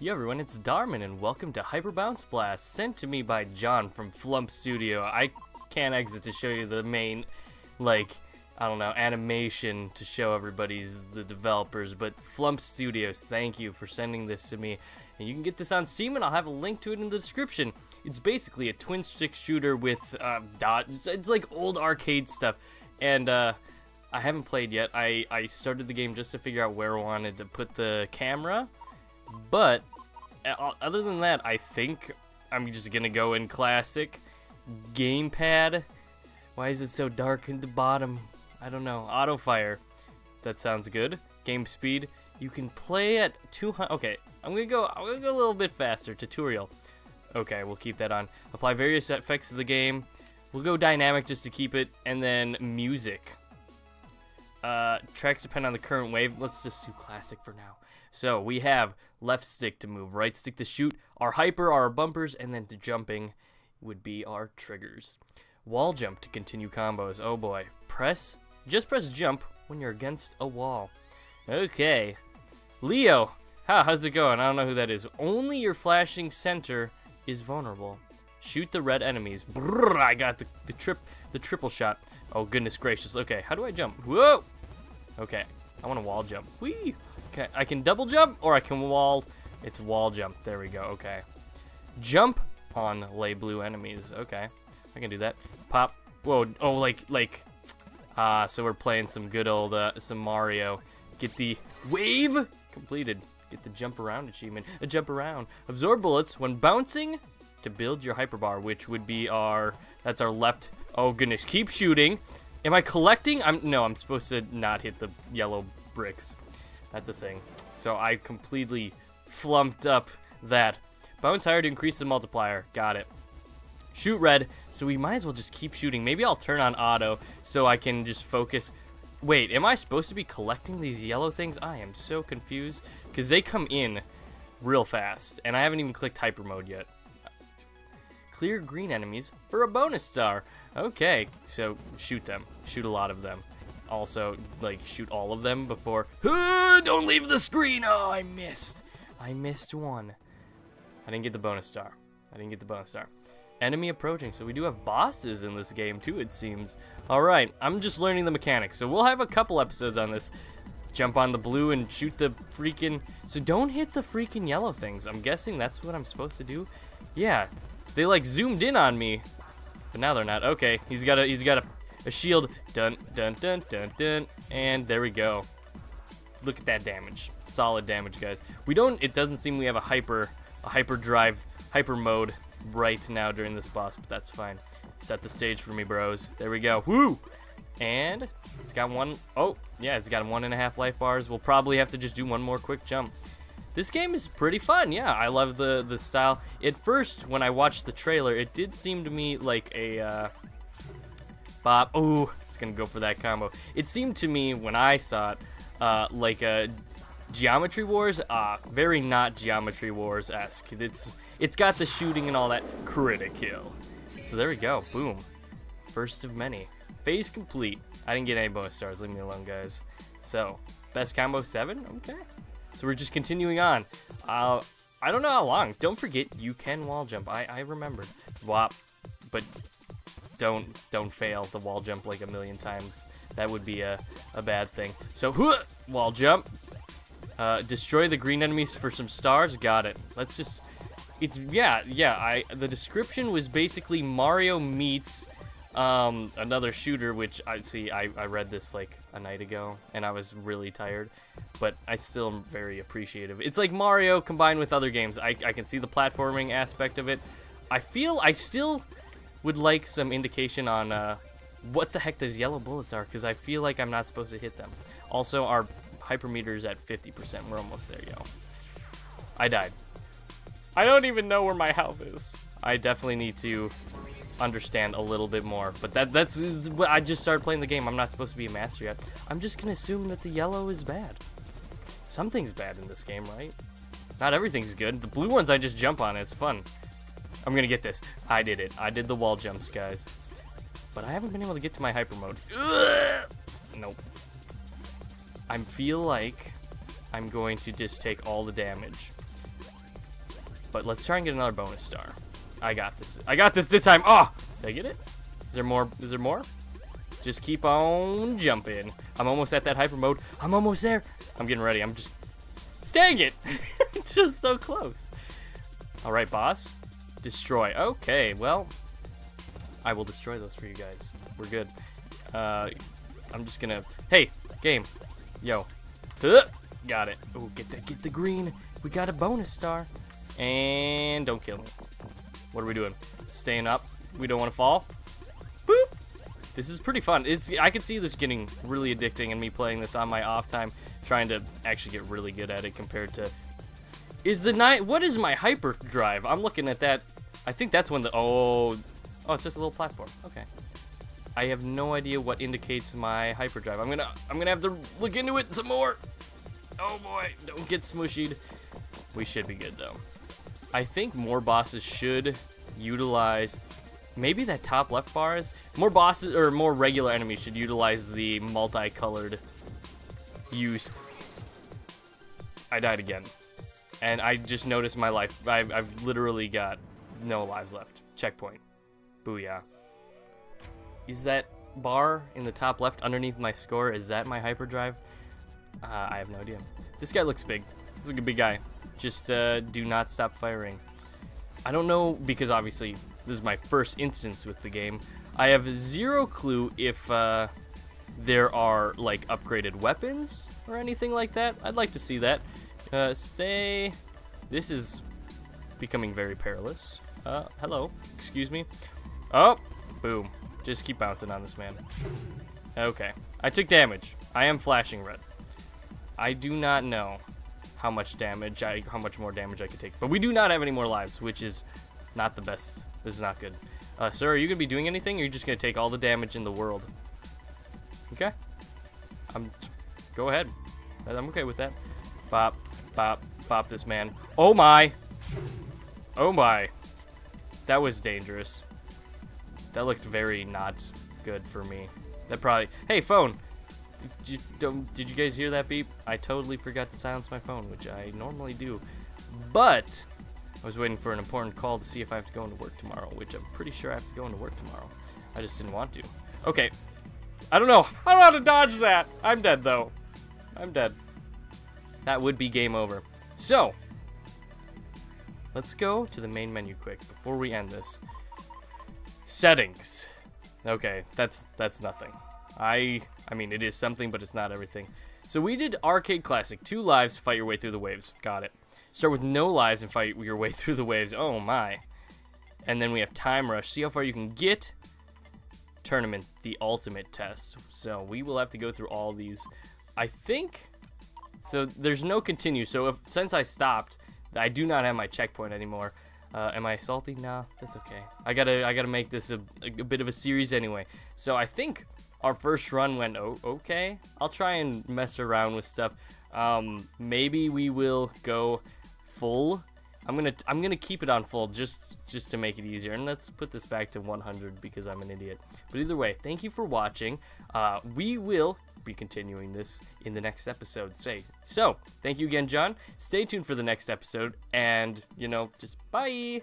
Yo everyone, it's Darmin and welcome to Hyper Bounce Blast, sent to me by John from Flump Studio. I can't exit to show you the main, like, I don't know, animation to show everybody's the developers, but Flump Studios, thank you for sending this to me. And you can get this on Steam and I'll have a link to it in the description. It's basically a twin stick shooter with uh, dot, it's like old arcade stuff. And uh, I haven't played yet. I, I started the game just to figure out where I wanted to put the camera. But other than that, I think I'm just gonna go in classic gamepad. Why is it so dark in the bottom? I don't know. Auto fire. That sounds good. Game speed. You can play at 200. Okay, I'm gonna go. I'm gonna go a little bit faster. Tutorial. Okay, we'll keep that on. Apply various effects to the game. We'll go dynamic just to keep it, and then music. Uh, tracks depend on the current wave. Let's just do classic for now. So we have left stick to move, right stick to shoot, our hyper, our bumpers, and then to jumping would be our triggers. Wall jump to continue combos. Oh boy. Press, just press jump when you're against a wall. Okay. Leo, how, how's it going? I don't know who that is. Only your flashing center is vulnerable. Shoot the red enemies. Brrr, I got the, the trip, the triple shot. Oh goodness gracious. Okay, how do I jump? Whoa! Okay, I want to wall jump. Whee! Okay, I can double jump or I can wall. It's wall jump. There we go. Okay. Jump on lay blue enemies. Okay, I can do that. Pop. Whoa. Oh, like like. Ah, uh, so we're playing some good old uh, some Mario. Get the wave completed. Get the jump around achievement. A jump around. Absorb bullets when bouncing to build your hyperbar, which would be our. That's our left. Oh goodness. Keep shooting. Am I collecting? I'm no, I'm supposed to not hit the yellow bricks. That's a thing. So I completely flumped up that. Bones higher to increase the multiplier. Got it. Shoot red, so we might as well just keep shooting. Maybe I'll turn on auto so I can just focus. Wait, am I supposed to be collecting these yellow things? I am so confused. Because they come in real fast, and I haven't even clicked hyper mode yet. Clear green enemies for a bonus star. Okay, so shoot them. Shoot a lot of them. Also, like, shoot all of them before... Don't leave the screen! Oh, I missed. I missed one. I didn't get the bonus star. I didn't get the bonus star. Enemy approaching. So we do have bosses in this game, too, it seems. Alright, I'm just learning the mechanics. So we'll have a couple episodes on this. Jump on the blue and shoot the freaking... So don't hit the freaking yellow things. I'm guessing that's what I'm supposed to do. Yeah, they, like, zoomed in on me but now they're not. Okay, he's got a he's got a, a shield. Dun dun dun dun dun. And there we go. Look at that damage. Solid damage, guys. We don't. It doesn't seem we have a hyper a hyper drive hyper mode right now during this boss, but that's fine. Set the stage for me, bros. There we go. Woo! And it's got one. Oh, yeah, it's got one and a half life bars. We'll probably have to just do one more quick jump. This game is pretty fun, yeah. I love the, the style. At first, when I watched the trailer, it did seem to me like a, uh, Bob, oh, it's gonna go for that combo. It seemed to me, when I saw it, uh, like a Geometry Wars, uh, very not Geometry Wars-esque. It's, it's got the shooting and all that critical. So there we go, boom. First of many. Phase complete. I didn't get any bonus stars, leave me alone, guys. So, best combo, seven? Okay. So we're just continuing on. Uh, I don't know how long. Don't forget, you can wall jump. I, I remembered. Wop. But don't don't fail the wall jump like a million times. That would be a, a bad thing. So, wall jump. Uh, destroy the green enemies for some stars. Got it. Let's just... It's, yeah, yeah, I the description was basically Mario meets um, another shooter, which I see, I, I read this like a night ago, and I was really tired, but I still am very appreciative. It's like Mario combined with other games. I, I can see the platforming aspect of it. I feel I still would like some indication on uh, what the heck those yellow bullets are, because I feel like I'm not supposed to hit them. Also, our hypermeter is at 50%. We're almost there, yo. I died. I don't even know where my health is. I definitely need to understand a little bit more. But that that's I just started playing the game. I'm not supposed to be a master yet. I'm just gonna assume that the yellow is bad. Something's bad in this game, right? Not everything's good. The blue ones I just jump on. It's fun. I'm gonna get this. I did it. I did the wall jumps, guys. But I haven't been able to get to my hyper mode. Ugh! Nope. I feel like I'm going to just take all the damage. But let's try and get another bonus star. I got this. I got this this time. Oh, did I get it? Is there more? Is there more? Just keep on jumping. I'm almost at that hyper mode. I'm almost there. I'm getting ready. I'm just, dang it. just so close. All right, boss. Destroy. Okay, well, I will destroy those for you guys. We're good. Uh, I'm just gonna, hey, game. Yo. Got it. Oh, get the, get the green. We got a bonus star. And don't kill me. What are we doing? Staying up. We don't want to fall. Boop. This is pretty fun. It's I can see this getting really addicting and me playing this on my off time, trying to actually get really good at it compared to. Is the night? What is my hyperdrive? I'm looking at that. I think that's when the oh, oh, it's just a little platform. Okay. I have no idea what indicates my hyperdrive. I'm gonna I'm gonna have to look into it some more. Oh boy, don't get smushied. We should be good though. I think more bosses should utilize maybe that top left bar is more bosses or more regular enemies should utilize the multicolored use. I died again. And I just noticed my life. I've, I've literally got no lives left. Checkpoint. Booyah. Is that bar in the top left underneath my score? Is that my hyperdrive? Uh, I have no idea. This guy looks big. This is a big guy. Just uh, do not stop firing. I don't know because obviously this is my first instance with the game. I have zero clue if uh, there are like upgraded weapons or anything like that. I'd like to see that. Uh, stay. This is becoming very perilous. Uh, hello. Excuse me. Oh, boom. Just keep bouncing on this man. Okay. I took damage. I am flashing red. I do not know how much damage I how much more damage I could take. But we do not have any more lives, which is not the best. This is not good. Uh, sir, are you gonna be doing anything, or are you just gonna take all the damage in the world? Okay. I'm. Go ahead. I'm okay with that. Bop, bop, bop. This man. Oh my. Oh my. That was dangerous. That looked very not good for me. That probably. Hey, phone. Did you, did you guys hear that beep? I totally forgot to silence my phone, which I normally do. But I was waiting for an important call to see if I have to go into work tomorrow, which I'm pretty sure I have to go into work tomorrow. I just didn't want to. Okay. I don't know. I don't know how to dodge that. I'm dead, though. I'm dead. That would be game over. So, let's go to the main menu quick before we end this. Settings. Okay, that's that's nothing. I I mean, it is something, but it's not everything. So we did Arcade Classic. Two lives, fight your way through the waves. Got it. Start with no lives and fight your way through the waves. Oh, my. And then we have Time Rush. See how far you can get. Tournament, the ultimate test. So we will have to go through all these. I think... So there's no continue. So if since I stopped, I do not have my checkpoint anymore. Uh, am I salty? Nah, that's okay. I gotta I gotta make this a, a, a bit of a series anyway. So I think our first run went okay. I'll try and mess around with stuff. Um, maybe we will go full. I'm gonna I'm gonna keep it on full just just to make it easier. And let's put this back to 100 because I'm an idiot. But either way, thank you for watching. Uh, we will be continuing this in the next episode. Say so. Thank you again, John. Stay tuned for the next episode, and you know, just bye.